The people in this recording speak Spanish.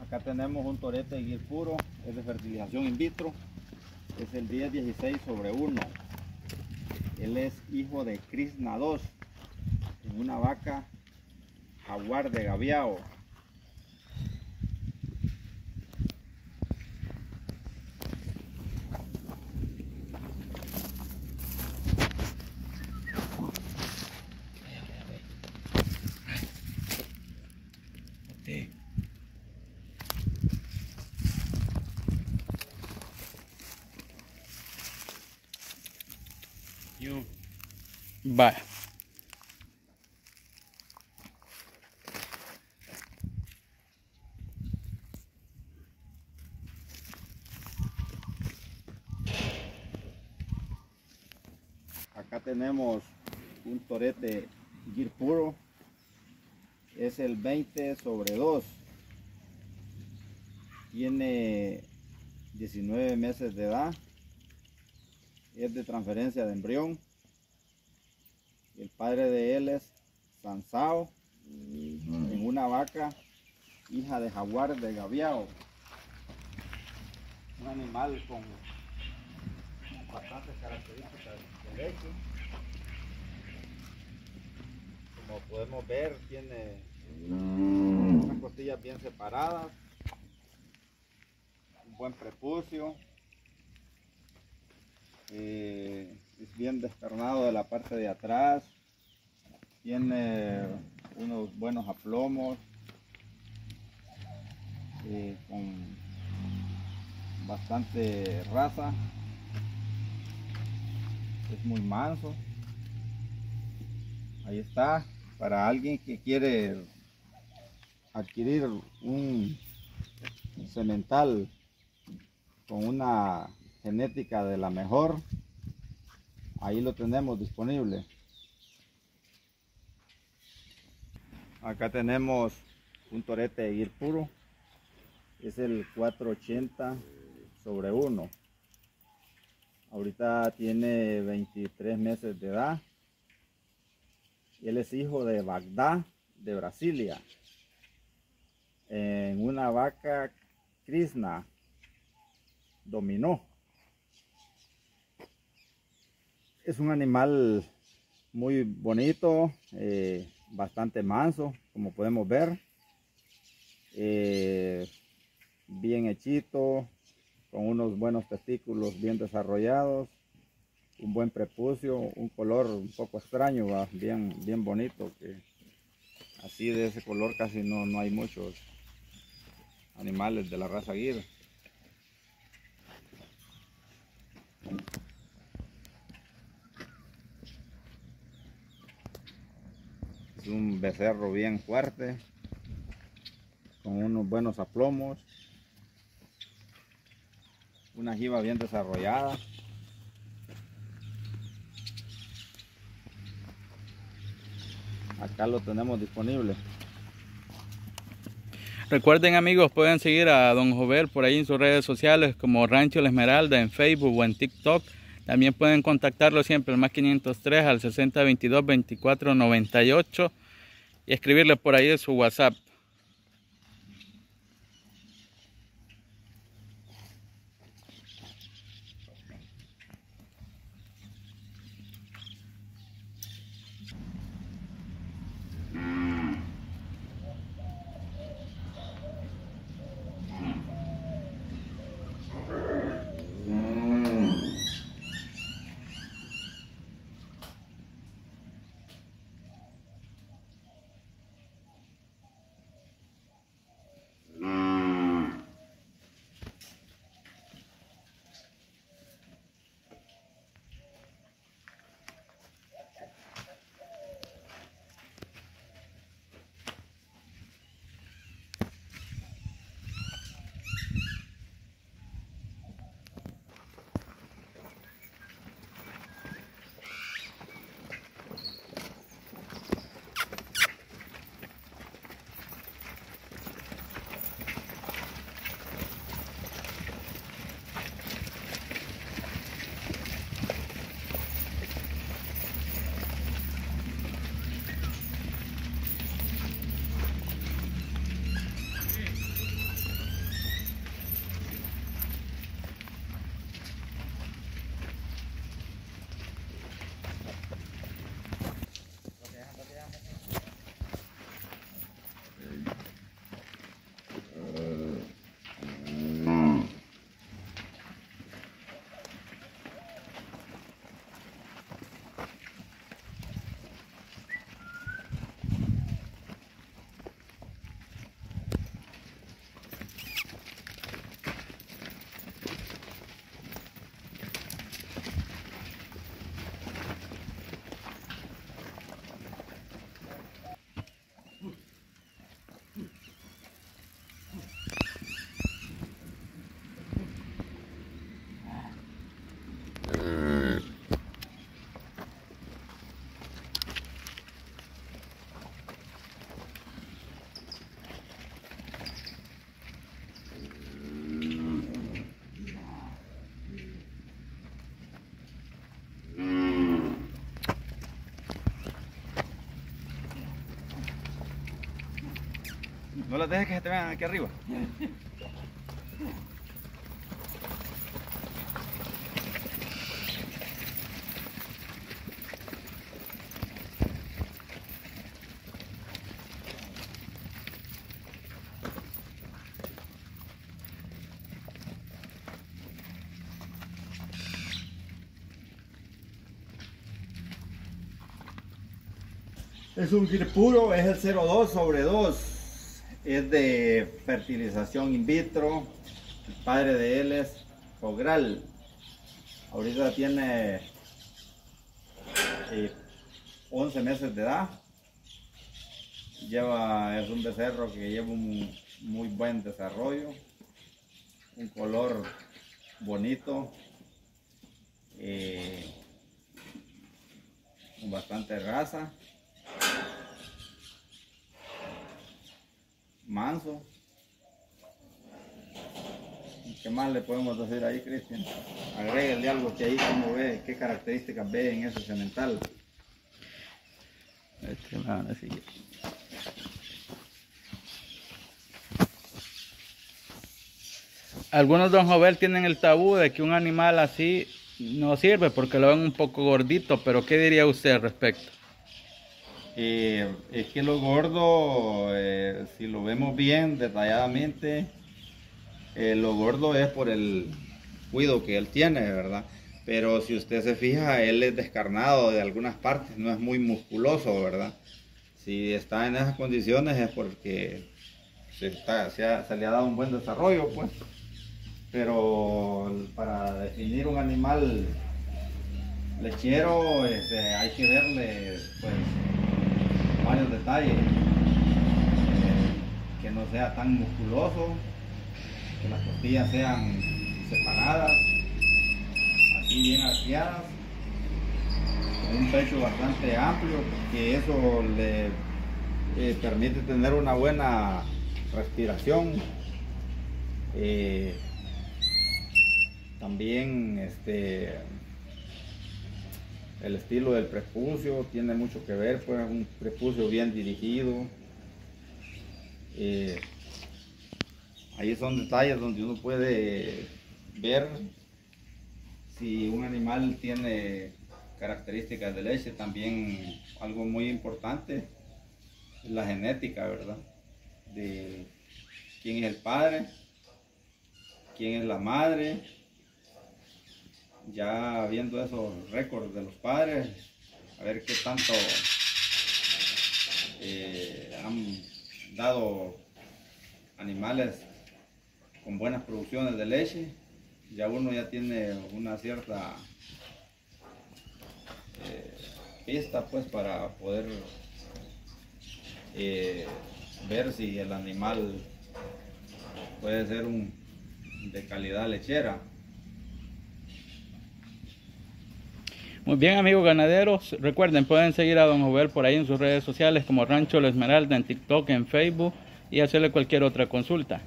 Acá tenemos un torete de guir puro, es de fertilización in vitro, es el 1016 sobre 1. Él es hijo de Krishna 2, en una vaca jaguar de gaviao. Acá tenemos un torete gir puro. Es el 20 sobre 2. Tiene 19 meses de edad. Es de transferencia de embrión. El padre de él es Sansao. En una vaca, hija de jaguar de gaviao. Un animal con bastantes características de leche. Como podemos ver, tiene unas costillas bien separadas, un buen prepucio, eh, es bien descarnado de la parte de atrás, tiene unos buenos aplomos, eh, con bastante raza es muy manso. Ahí está, para alguien que quiere adquirir un semental con una genética de la mejor, ahí lo tenemos disponible. Acá tenemos un torete de guir puro, es el 480 sobre 1. Ahorita tiene 23 meses de edad. Y él es hijo de Bagdad, de Brasilia. En una vaca Krishna dominó. Es un animal muy bonito, eh, bastante manso, como podemos ver. Eh, bien hechito, con unos buenos testículos bien desarrollados, un buen prepucio, un color un poco extraño, bien, bien bonito, que así de ese color casi no, no hay muchos animales de la raza Gir. Un becerro bien fuerte, con unos buenos aplomos, una jiba bien desarrollada. Acá lo tenemos disponible. Recuerden amigos, pueden seguir a Don Jovel por ahí en sus redes sociales como Rancho La Esmeralda en Facebook o en TikTok. También pueden contactarlo siempre al más 503 al 6022 2498 y escribirle por ahí en su WhatsApp. No las dejes que se te vean aquí arriba. Es un puro, es el 02 sobre 2. Es de fertilización in vitro. El padre de él es Ogral. Ahorita tiene 11 eh, meses de edad. Lleva, es un becerro que lleva un muy buen desarrollo. Un color bonito. Eh, con bastante raza. Manso. ¿Qué más le podemos decir ahí, Cristian? Agréguenle algo que ahí, como ve, qué características ve en ese cemental. Este, Algunos don Jovel tienen el tabú de que un animal así no sirve porque lo ven un poco gordito, pero ¿qué diría usted al respecto? Eh, es que lo gordo, eh, si lo vemos bien detalladamente, eh, lo gordo es por el cuido que él tiene, ¿verdad? Pero si usted se fija, él es descarnado de algunas partes, no es muy musculoso, ¿verdad? Si está en esas condiciones es porque se, le ha dado un buen desarrollo, pues. Pero para definir un animal lechero este, hay que verle, pues, varios detalles. Eh, que no sea tan musculoso, que las costillas sean separadas, así bien arqueadas, con un pecho bastante amplio, que eso le eh, permite tener una buena respiración. Eh, también este el estilo del prepucio tiene mucho que ver, pues un prepucio bien dirigido. Eh, ahí son detalles donde uno puede ver si un animal tiene características de leche, también algo muy importante la genética, ¿verdad? De quién es el padre, quién es la madre, ya viendo esos récords de los padres, a ver qué tanto eh, han dado animales con buenas producciones de leche, ya uno ya tiene una cierta eh, pista pues para poder eh, ver si el animal puede ser un de calidad lechera Muy bien amigos ganaderos, recuerden pueden seguir a Don Jovel por ahí en sus redes sociales como Rancho La Esmeralda en TikTok, en Facebook y hacerle cualquier otra consulta.